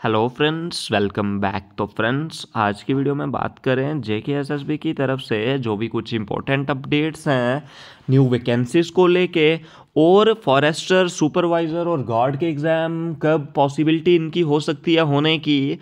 Hello friends welcome back तो friends आज की वीडियो में बात करें जे के एस एस बी की तरफ़ से, जो भी कुछ इंपॉर्टेंट अपडेट्स हैं न्यू वैकेंसीज को लेके, और फॉरेस्टर सुपरवाइज़र और गार्ड के एग्ज़ाम कब पॉसिबिलिटी इनकी हो सकती है होने की,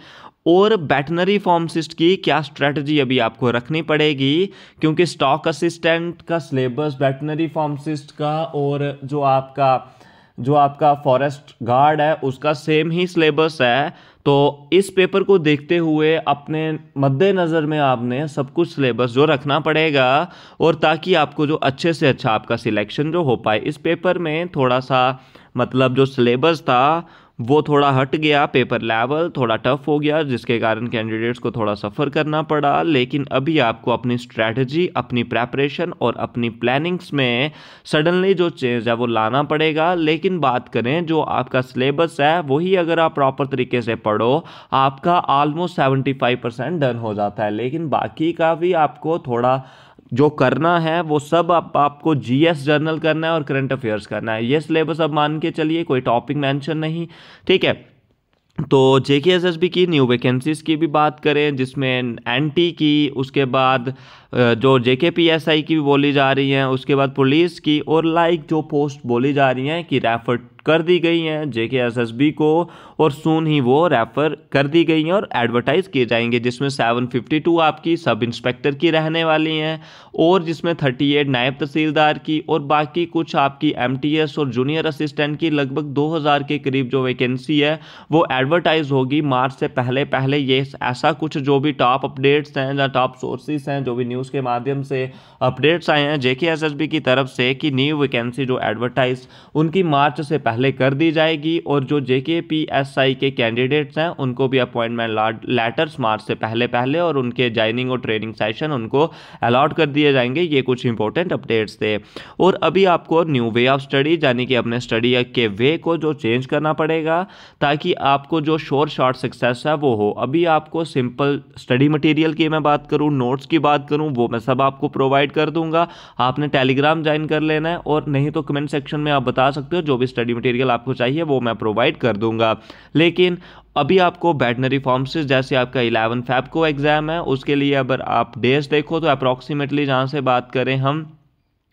और बैटनरी फार्मासिस्ट की क्या स्ट्रेटजी अभी आपको रखनी पड़ेगी, क्योंकि स्टॉक असिस्टेंट का सिलेबस बैटनरी फार्मासिस्ट का, और जो आपका जो आपका फॉरेस्ट गार्ड है, उसका सेम ही सिलेबस है। तो इस पेपर को देखते हुए अपने मद्देनज़र में आपने सब कुछ सिलेबस जो रखना पड़ेगा और ताकि आपको जो अच्छे से अच्छा आपका सिलेक्शन जो हो पाए, इस पेपर में थोड़ा सा मतलब जो सिलेबस था वो थोड़ा हट गया पेपर लेवल थोड़ा टफ हो गया, जिसके कारण कैंडिडेट्स को थोड़ा सफ़र करना पड़ा। लेकिन अभी आपको अपनी स्ट्रैटेजी अपनी प्रेपरेशन और अपनी प्लानिंग्स में सडनली जो चेंज है वो लाना पड़ेगा। लेकिन बात करें, जो आपका सिलेबस है, वही अगर आप प्रॉपर तरीके से पढ़ो, आपका almost seventy five percent done हो जाता है। लेकिन बाकी का भी आपको थोड़ा जो करना है वो सब आप, आपको जीएस जर्नल करना है और करंट अफेयर्स करना है। ये सिलेबस अब मान के चलिए कोई टॉपिक मेंशन नहीं ठीक है? तो जे की न्यू वैकेंसीज़ की भी बात करें जिसमें एन टी की उसके बाद जो जे के पी एस आई की भी बोली जा रही हैं, उसके बाद पुलिस की और लाइक जो पोस्ट बोली जा रही हैं कि रेफर कर दी गई हैं J K S S B को और सुन ही वो रेफ़र कर दी गई हैं और एडवर्टाइज़ किए जाएँगे, जिसमें 752 आपकी सब इंस्पेक्टर की रहने वाली हैं और जिसमें 38 नायब तहसीलदार की और बाकी कुछ आपकी एमटीएस और जूनियर असिस्टेंट की लगभग 2000 के करीब जो वैकेंसी है, वो एडवर्टाइज होगी मार्च से पहले पहले ये ऐसा कुछ जो भी टॉप अपडेट्स हैं या टॉप सोर्सेज हैं, जो भी न्यूज़ के माध्यम से अपडेट्स आए हैं। जे की तरफ़ से कि न्यू वैकेंसी जो एडवर्टाइज उनकी मार्च से पहले कर दी जाएगी और जो जे के कैंडिडेट्स हैं, उनको भी अपॉइंटमेंट लेटर्स मार्च से पहले पहले और उनके ज्वाइनिंग और ट्रेनिंग सेशन उनको अलॉट कर दिए जाएँगे। ये कुछ इंपॉर्टेंट अपडेट्स थे। और अभी आपको न्यू वे ऑफ़ स्टडी यानी कि अपने स्टडी के वे को जो चेंज करना पड़ेगा, ताकि आपको जो शोर शॉर्ट सक्सेस है, वो हो। अभी आपको सिंपल स्टडी मटेरियल की मैं बात करूँ नोट्स की बात करूँ वो मैं सब आपको प्रोवाइड कर दूँगा। आपने टेलीग्राम ज्वाइन कर लेना है और नहीं तो कमेंट सेक्शन में आप बता सकते हो, जो भी स्टडी मटेरियल आपको चाहिए, वो मैं प्रोवाइड कर दूँगा। लेकिन अभी आपको बैटनरी फॉर्म्स जैसे आपका इलेवन फैब को एग्ज़ाम है, उसके लिए अगर आप डेज़ देखो तो अप्रॉक्सीमेटली जहाँ से बात करें हम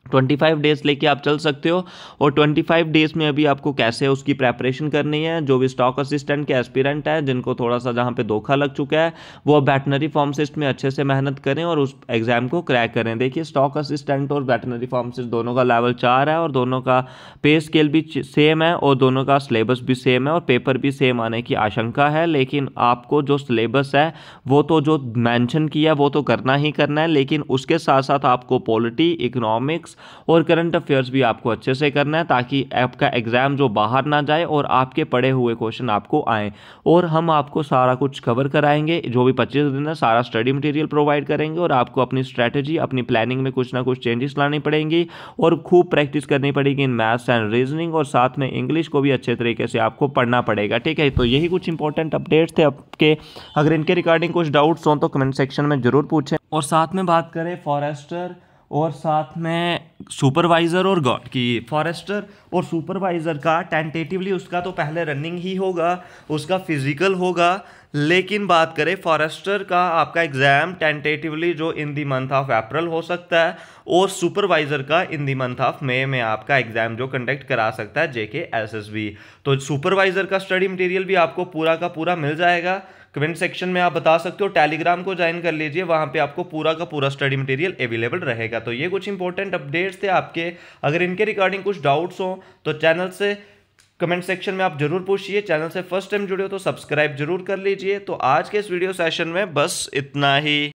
ट्वेंटी फाइव डेज़ लेके आप चल सकते हो और ट्वेंटी फाइव डेज़ में अभी आपको कैसे उसकी प्रेपरेशन करनी है, जो भी स्टॉक असिस्टेंट के एस्पिरेंट हैं, जिनको थोड़ा सा जहाँ पे धोखा लग चुका है, वो बैटनरी फार्मासिस्ट में अच्छे से मेहनत करें और उस एग्ज़ाम को क्रैक करें। देखिए स्टॉक असिस्टेंट और बैटनरी फार्मासिस्ट दोनों का लेवल चार है और दोनों का पे स्केल भी सेम है और दोनों का सिलेबस भी सेम है और पेपर भी सेम आने की आशंका है। लेकिन आपको जो सिलेबस है, वो तो जो मैंशन किया, वो तो करना ही करना है, लेकिन उसके साथ साथ आपको पॉलिटी इकोनॉमिक्स और करंट अफेयर्स भी आपको अच्छे से करना है ताकि आपका एग्ज़ाम जो बाहर ना जाए और आपके पढ़े हुए क्वेश्चन आपको आए। और हम आपको सारा कुछ कवर कराएँगे, जो भी पच्चीस दिन है, सारा स्टडी मटेरियल प्रोवाइड करेंगे और आपको अपनी स्ट्रैटेजी अपनी प्लानिंग में कुछ ना कुछ चेंजेस लानी पड़ेंगी और खूब प्रैक्टिस करनी पड़ेगी इन मैथ्स एंड रीजनिंग और साथ में इंग्लिश को भी अच्छे तरीके से आपको पढ़ना पड़ेगा, ठीक है? तो यही कुछ इंपॉर्टेंट अपडेट्स थे आपके। अगर इनके रिगार्डिंग कुछ डाउट्स हों तो कमेंट सेक्शन में ज़रूर पूछें। और साथ में बात करें फॉरेस्टर और साथ में सुपरवाइज़र और गॉड की फॉरेस्टर और सुपरवाइज़र का टेंटेटिवली उसका तो पहले रनिंग ही होगा, उसका फ़िज़िकल होगा, लेकिन बात करें फॉरेस्टर का आपका एग्ज़ाम टेंटेटिवली जो इन दी मंथ ऑफ़ अप्रैल हो सकता है और सुपरवाइज़र का इन दी मंथ ऑफ़ मे में आपका एग्ज़ाम जो कंडक्ट करा सकता है जेके एसएसबी तो सुपरवाइज़र का स्टडी मटेरियल भी आपको पूरा का पूरा मिल जाएगा। कमेंट सेक्शन में आप बता सकते हो, टेलीग्राम को ज्वाइन कर लीजिए, वहाँ पे आपको पूरा का पूरा स्टडी मटेरियल अवेलेबल रहेगा। तो ये कुछ इंपॉर्टेंट अपडेट्स थे आपके। अगर इनके रिगार्डिंग कुछ डाउट्स हो तो चैनल से कमेंट सेक्शन में आप ज़रूर पूछिए चैनल से फ़र्स्ट टाइम जुड़े हो तो सब्सक्राइब ज़रूर कर लीजिए। तो आज के इस वीडियो सेशन में बस इतना ही।